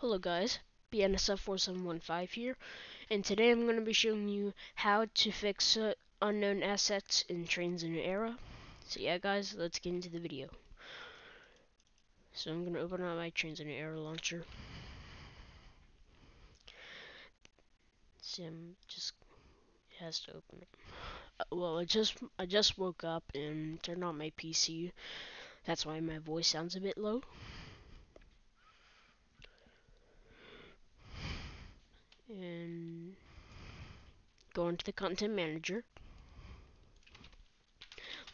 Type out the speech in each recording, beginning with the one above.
Hello guys, BNSF4715 here, and today I'm going to be showing you how to fix uh, unknown assets in Trainz in Era. So yeah guys, let's get into the video. So I'm going to open up my Trainz in Era launcher. See, I'm just, it has to open it. Uh, well, I just, I just woke up and turned on my PC. That's why my voice sounds a bit low. Go into the content manager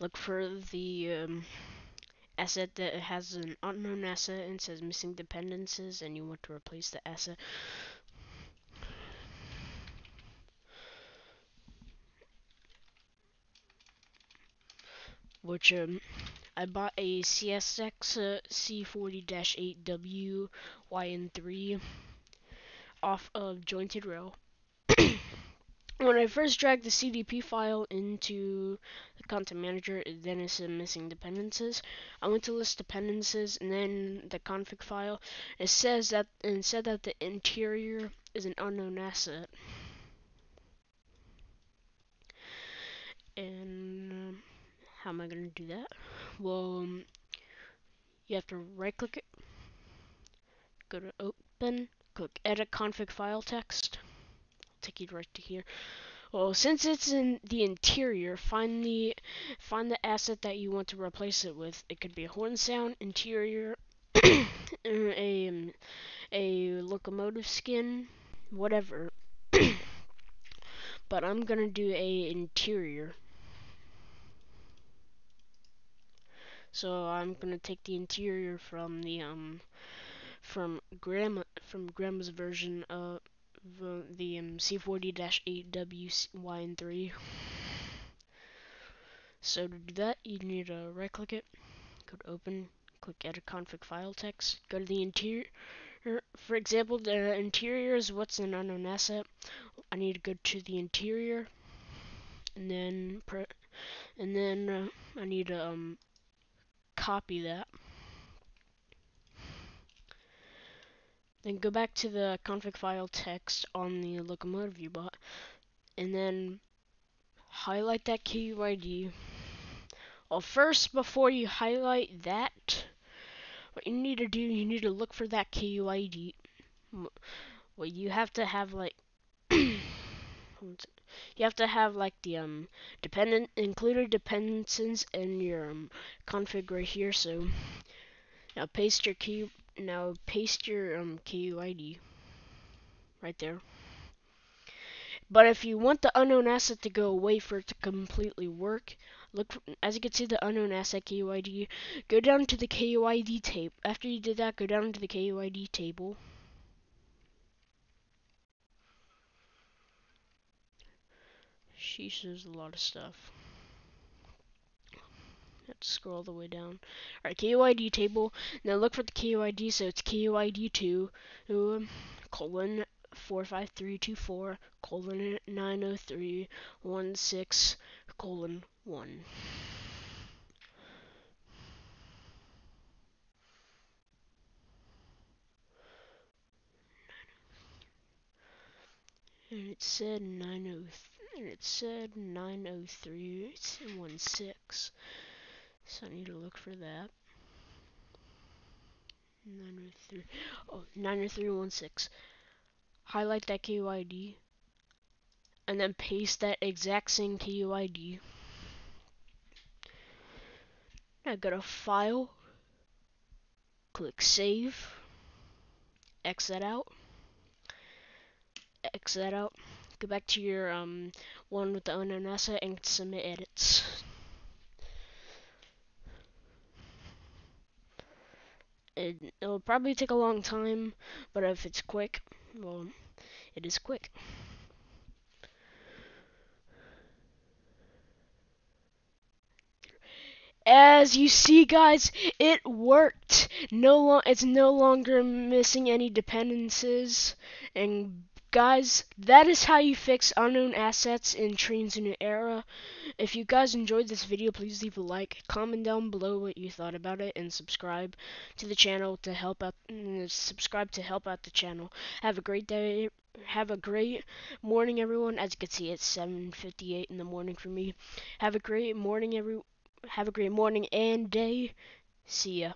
look for the um, asset that has an unknown asset and says missing dependencies and you want to replace the asset which um, I bought a CSX uh, C40-8W YN3 off of jointed rail. When I first dragged the CDP file into the content manager, it then it said missing dependencies. I went to list dependencies and then the config file. It says that and said that the interior is an unknown asset. And um, how am I going to do that? Well, um, you have to right click it, go to open, click edit config file text. Take you right to here. Well, since it's in the interior, find the find the asset that you want to replace it with. It could be a horn sound, interior, a um, a locomotive skin, whatever. but I'm gonna do a interior. So I'm gonna take the interior from the um from grandma from grandma's version of the um, C40-8WYN3. So to do that, you need to right click it, go to open, click edit config file text, go to the interior. For example, the interior is what's an unknown asset. I need to go to the interior, and then and then uh, I need to um, copy that. Then go back to the config file text on the locomotive viewbot, and then highlight that KUID. Well, first, before you highlight that, what you need to do, you need to look for that KUID. Well, you have to have like, you have to have like the um dependent included dependencies in your um, config right here. So now paste your key now paste your um, KUID right there. But if you want the unknown asset to go away for it to completely work, look for, as you can see the unknown asset KUID, go down to the KUID table. After you did that, go down to the KUID table. She says a lot of stuff. Let's scroll all the way down. Alright, KUID table. Now look for the KUID, so it's KUID2 um, colon 45324 colon 90316 colon 1. And it said 90 and it said 90316. So I need to look for that. 903, oh, 90316. Highlight that KUID. And then paste that exact same KUID. Now go to File. Click Save. X that out. X that out. Go back to your um, one with the unknown asset and submit edits. It, it'll probably take a long time, but if it's quick, well, it is quick. As you see, guys, it worked. No, lo it's no longer missing any dependencies and guys, that is how you fix unknown assets in Trainz in an Era. If you guys enjoyed this video, please leave a like, comment down below what you thought about it, and subscribe to the channel to help out. Mm, subscribe to help out the channel. Have a great day. Have a great morning, everyone. As you can see, it's 7:58 in the morning for me. Have a great morning, every. Have a great morning and day. See ya.